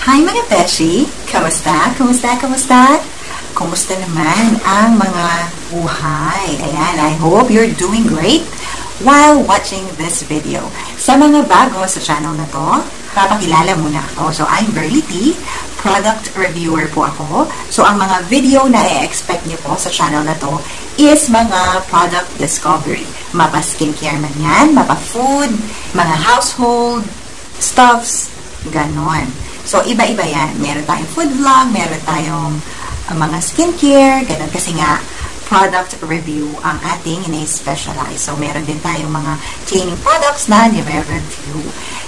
Hi mga Beshi! Kamusta? Kamusta? Kamusta? Kumusta naman ang mga buhay? Ayan, I hope you're doing great while watching this video. Sa mga bago sa channel na to, papakilala muna ako. So, I'm T, product reviewer po ako. So, ang mga video na i-expect niyo po sa channel na to is mga product discovery. Mapa skincare man yan, mapa food, mga household stuffs, ganon. So, iba-iba yan. Meron tayong food vlog, meron tayong uh, mga skincare, ganun. Kasi nga, product review ang ating ina-specialize. So, meron din tayong mga cleaning products na nire-review.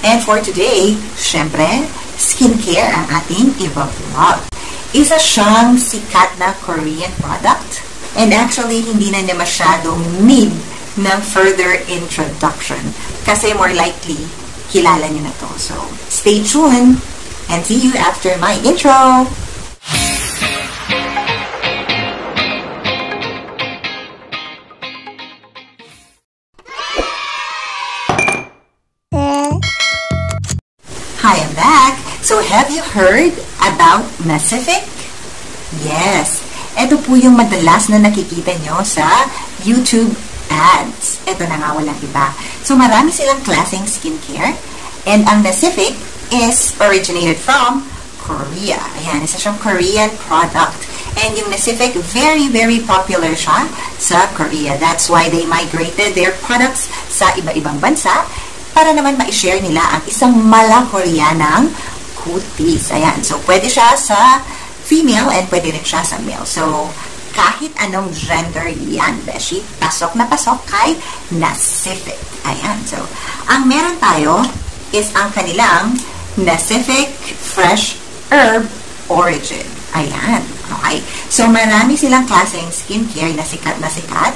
And for today, syempre, skincare ang ating iba-vlog. Isa siyang sikat na Korean product. And actually, hindi na niya masyadong need ng further introduction. Kasi more likely, kilala niyo na to. So, stay tuned and see you after my intro. Hi, I'm back. So, have you heard about Pacific? Yes. Ito po yung madalas na nakikita nyo sa YouTube ads. Ito na nga walang iba. So, marami silang klaseng skincare. And ang Pacific is originated from Korea. Ayan, isa siyang Korean product. And yung Pacific, very, very popular siya sa Korea. That's why they migrated their products sa iba-ibang bansa para naman ma-share nila ang isang mala-Koreanang kutis. Ayan, so pwede siya sa female and pwede rin siya sa male. So, kahit anong gender yan, Beshi, pasok na pasok kay Pacific. Ayan, so, ang meron tayo is ang kanilang Pacific Fresh Herb Origin. Ayan. Okay. So, marami silang klaseng skincare na sikat na sikat.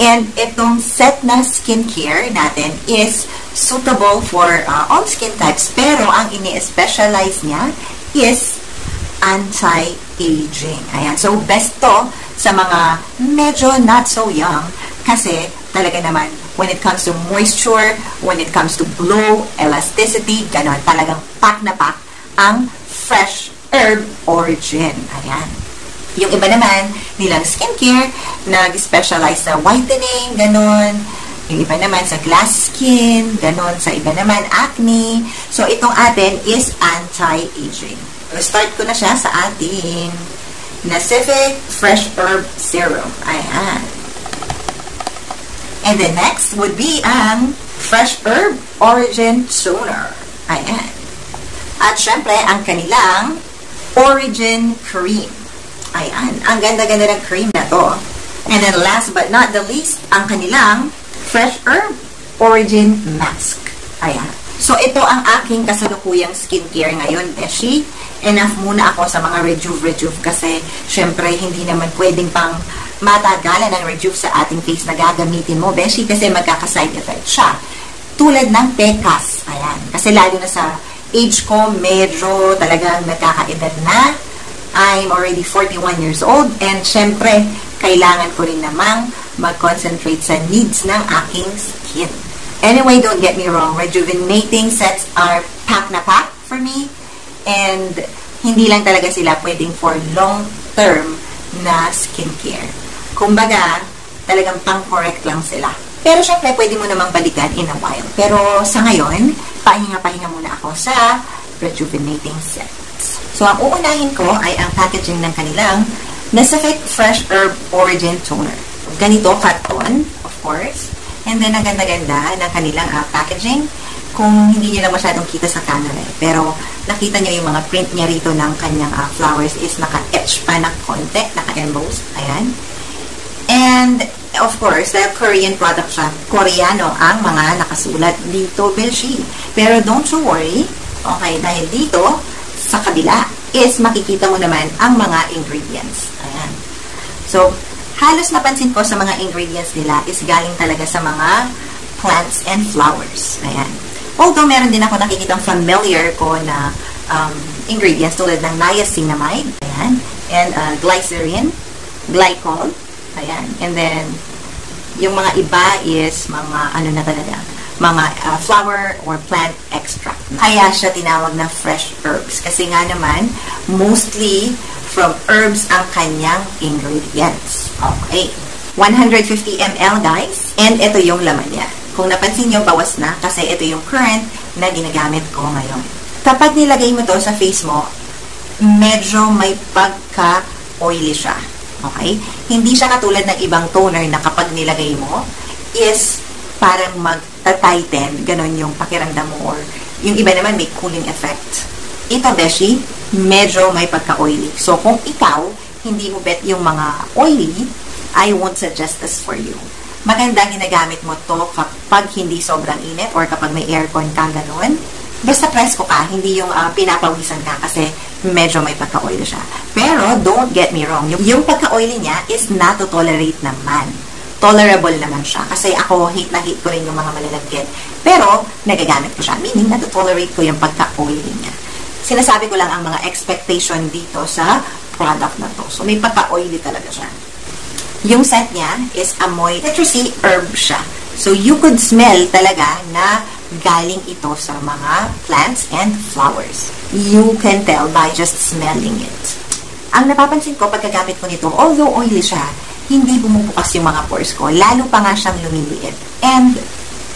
And itong set na skincare natin is suitable for uh, all skin types. Pero ang ini-specialize niya is anti-aging. Ayan. So, best to sa mga medyo not so young kasi talaga naman when it comes to moisture, when it comes to glow, elasticity, ganon. Talagang pack na pack ang fresh herb origin. Ayan. Yung iba naman, nilang skincare, nag-specialize sa whitening, ganon. Yung iba naman sa glass skin, ganon. Sa iba naman, acne. So, itong atin is anti-aging. Start ko na siya sa ating Pacific Fresh Herb Serum. Ayan. And the next would be ang Fresh Herb Origin Toner. Ayan. At syempre, ang kanilang Origin Cream. Ayan. Ang ganda-ganda ng cream na to. And then last but not the least, ang kanilang Fresh Herb Origin Mask. Ayan. So, ito ang aking kasalukuyang skincare ngayon, Beshi. Enough muna ako sa mga rejuve-rejuve kasi syempre hindi naman pwedeng pang matagalan ng rejuve sa ating face na gagamitin mo, Beshi, kasi magkaka-side effect siya. Tulad ng Pecas. Ayan. Kasi lalo na sa age ko, medyo talagang nagkakaedad na. I'm already 41 years old and syempre, kailangan ko rin namang mag-concentrate sa needs ng aking skin. Anyway, don't get me wrong, rejuvenating sets are pack na pack for me and hindi lang talaga sila pwedeng for long-term na skincare. Kumbaga, talagang pang-correct lang sila. Pero syempre, pwede mo namang balikan in a while. Pero sa ngayon, pahinga-pahinga muna ako sa rejuvenating sets. So, ang uunahin ko ay ang packaging ng kanilang Pacific Fresh Herb Origin Toner. Ganito, cotton, of course. And then, ang ganda-ganda ng kanilang uh, packaging. Kung hindi nyo lang masyadong kita sa camera. Eh. Pero, nakita nyo yung mga print niya rito ng kanyang uh, flowers is naka-etch pa ng konti, naka-embossed. Ayan. And, of course, dahil Korean product siya, Koreano ang mga nakasulat dito, Belshi. Pero don't you worry, okay, dahil dito, sa kabila, is makikita mo naman ang mga ingredients. Ayan. So, halos napansin ko sa mga ingredients nila is galing talaga sa mga plants and flowers. Ayan. Although, meron din ako nakikitang familiar ko na um, ingredients tulad ng niacinamide, ayan, and uh, glycerin, glycol, Ayan. And then, yung mga iba is mga ano na talaga, mga uh, flower or plant extract. Kaya siya tinawag na fresh herbs. Kasi nga naman, mostly from herbs ang kanyang ingredients. Okay. 150 ml guys. And ito yung laman niya. Kung napansin nyo, bawas na kasi ito yung current na ginagamit ko ngayon. Kapag nilagay mo to sa face mo, medyo may pagka-oily siya. Okay? Hindi siya katulad ng ibang toner na kapag nilagay mo is parang mag-tighten, ganon yung pakiramdam mo or yung iba naman may cooling effect. Ito, Beshi, medyo may pagka-oily. So, kung ikaw, hindi mo bet yung mga oily, I won't suggest this for you. Maganda ginagamit mo to kapag hindi sobrang init or kapag may aircon ka, ganon. Basta presko ka, hindi yung uh, pinapawisan ka kasi medyo may pagka-oily siya. Pero, don't get me wrong, yung, yung pagka-oily niya is not to tolerate naman. Tolerable naman siya. Kasi ako, hate na hate ko rin yung mga malalagkit. Pero, nagagamit ko siya. Meaning, na-tolerate ko yung pagka-oily niya. Sinasabi ko lang ang mga expectation dito sa product na to. So, may pagka-oily talaga siya. Yung scent niya is amoy citrusy herb siya. So, you could smell talaga na galing ito sa mga plants and flowers. You can tell by just smelling it. Ang napapansin ko pagkagamit ko nito, although oily siya, hindi bumubukas yung mga pores ko. Lalo pa nga siyang lumiliit. And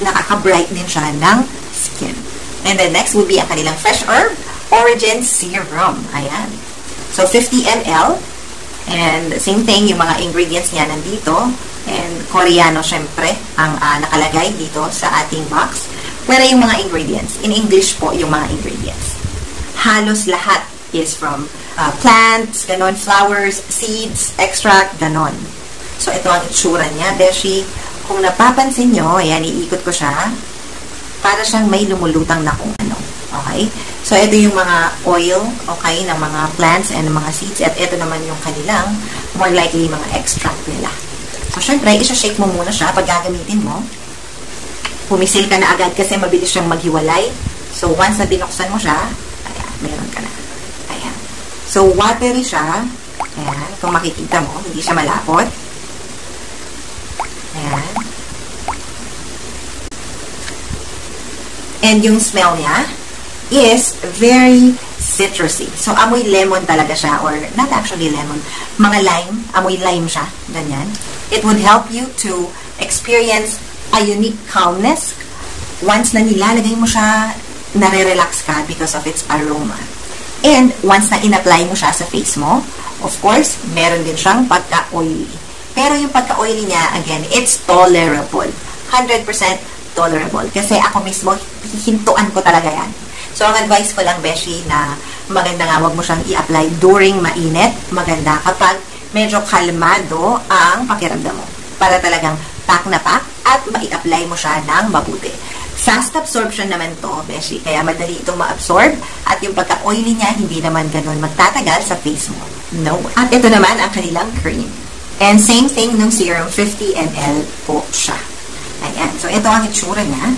nakaka-bright din siya ng skin. And then next would be ang kanilang Fresh Herb Origin Serum. Ayan. So, 50 ml. And same thing, yung mga ingredients niya nandito. And Koreano, syempre, ang uh, nakalagay dito sa ating box. Wala yung mga ingredients. In English po yung mga ingredients. Halos lahat is from uh, plants, ganon, flowers, seeds, extract, ganon. So, ito ang itsura niya. Beshi, kung napapansin nyo, ayan, iikot ko siya, para siyang may lumulutang na kung ano. Okay? So, ito yung mga oil, okay, ng mga plants and mga seeds. At ito naman yung kanilang, more likely, mga extract nila. So, syempre, isa-shake mo muna siya pag gagamitin mo pumisil ka na agad kasi mabilis siyang maghiwalay. So, once na binuksan mo siya, ayan, meron ka na. So, watery siya. Ayan, kung makikita mo, hindi siya malapot. Ayan. And yung smell niya is very citrusy. So, amoy lemon talaga siya or not actually lemon. Mga lime, amoy lime siya. Ganyan. It would help you to experience a unique calmness. Once na nilalagay mo siya, nare-relax ka because of its aroma. And once na in-apply mo siya sa face mo, of course, meron din siyang pagka-oily. Pero yung pagka-oily niya, again, it's tolerable. 100% tolerable. Kasi ako mismo, hintuan ko talaga yan. So, ang advice ko lang, Beshi, na maganda nga, wag mo siyang i-apply during mainit. Maganda kapag medyo kalmado ang pakiramdam mo. Para talagang pack na pack at mai-apply mo siya ng mabuti. Fast absorption naman to, Beshi. Kaya madali itong ma-absorb at yung pagka-oily niya, hindi naman ganun magtatagal sa face mo. No. At ito naman ang kanilang cream. And same thing nung serum, 50 ml po siya. Ayan. So, ito ang itsura niya.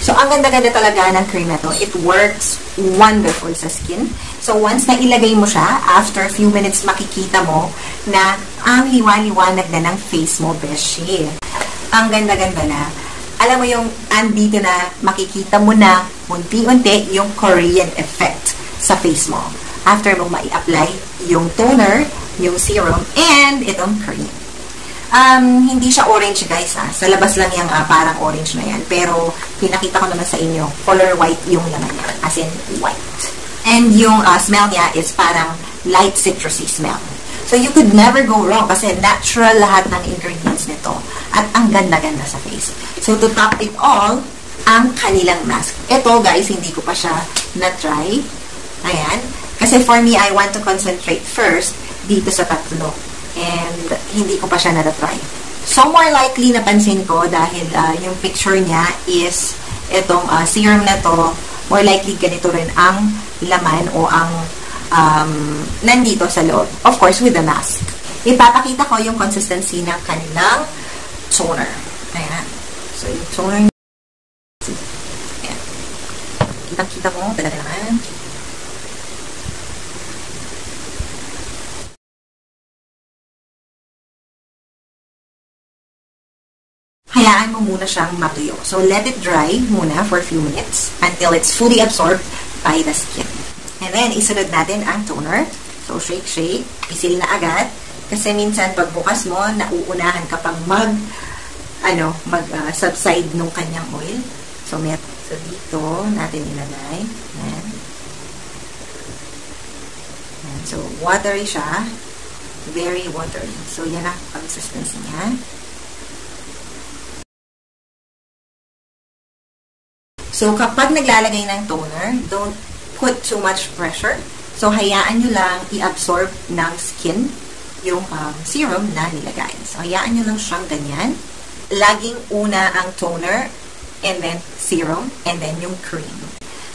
So, ang ganda-ganda talaga ng cream na to. It works wonderful sa skin. So, once na ilagay mo siya, after a few minutes, makikita mo na ang liwa-liwanag na ng face mo, beshi. Ang ganda-ganda na. Alam mo yung andito na makikita mo na unti-unti yung Korean effect sa face mo. After mo ma-apply yung toner, yung serum, and itong cream. Um, hindi siya orange guys ha. Sa labas lang yung uh, parang orange na yan. Pero pinakita ko naman sa inyo, color white yung laman niya. As in white. And yung uh, smell niya is parang light citrusy smell. So you could never go wrong kasi natural lahat ng ingredients nito. At ang ganda-ganda sa face. So to top it all, ang kanilang mask. Ito guys, hindi ko pa siya na-try. Ayan. Kasi for me, I want to concentrate first dito sa tatlo and hindi ko pa siya na-try. So, more likely napansin ko dahil uh, yung picture niya is itong uh, serum na to, more likely ganito rin ang laman o ang um, nandito sa loob. Of course, with the mask. Ipapakita ko yung consistency ng kanilang toner. Ayan. So, yung toner Ayan. Kitang-kita mo talaga naman. Hayaan mo muna siyang matuyo. So, let it dry muna for a few minutes until it's fully absorbed by the skin. And then, isunod natin ang toner. So, shake, shake. Isil na agad. Kasi minsan, pagbukas mo, nauunahan ka pang mag, ano, mag-subside uh, nung kanyang oil. So, may, so dito natin ilagay. Ayan. Ayan. So, watery siya. Very watery. So, yan ang consistency niya. So, kapag naglalagay ng toner, don't put too much pressure. So, hayaan nyo lang i-absorb ng skin yung um, serum na nilagay. So, hayaan nyo lang siyang ganyan. Laging una ang toner, and then serum, and then yung cream.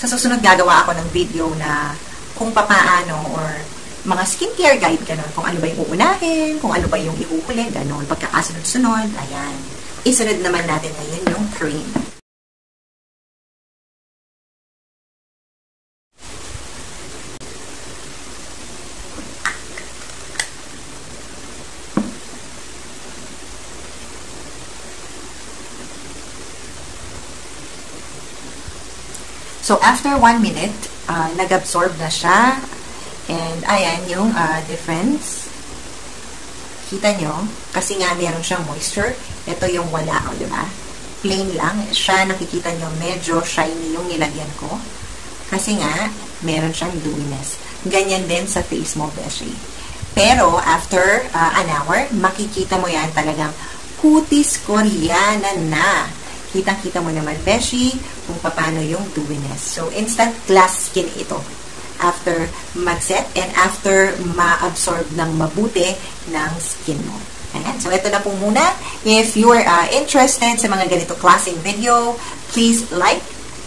Sa susunod, gagawa ako ng video na kung papaano or mga skincare guide, ganun. Kung ano ba yung uunahin, kung ano ba yung ihuhuli, ganun. Pagkakasunod-sunod, ayan. Isunod naman natin ngayon yung cream. So, after one minute, uh, nag-absorb na siya. And, ayan yung uh, difference. Kita nyo? Kasi nga meron siyang moisture. Ito yung wala, o, di ba? Plain lang. Siya, nakikita nyo, medyo shiny yung nilagyan ko. Kasi nga, meron siyang dewiness. Ganyan din sa face mo, Beshi. Pero, after uh, an hour, makikita mo yan talagang kutis koreana na kitang-kita mo naman, Beshi, kung paano yung dewiness. So, instant glass skin ito after mag-set and after ma-absorb ng mabuti ng skin mo. Ayan. So, ito na po muna. If you are uh, interested sa mga ganito klaseng video, please like,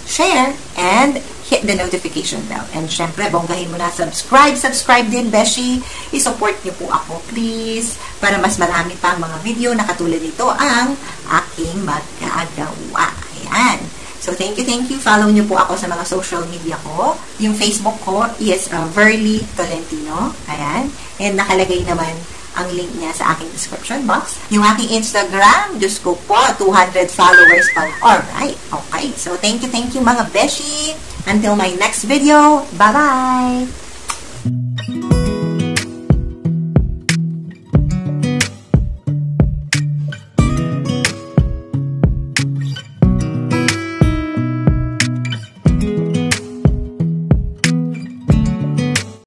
share, and hit the notification bell. And syempre, bonggahin mo na subscribe. Subscribe din, Beshi. I-support niyo po ako, please. Para mas marami pang mga video na katulad nito ang aking magkagawa. Ayan. So, thank you, thank you. Follow niyo po ako sa mga social media ko. Yung Facebook ko is uh, Verly Tolentino. Ayan. And nakalagay naman ang link niya sa aking description box. Yung aking Instagram, Diyos ko po, 200 followers pa. Alright, okay. So, thank you, thank you mga beshi. Until my next video, bye-bye!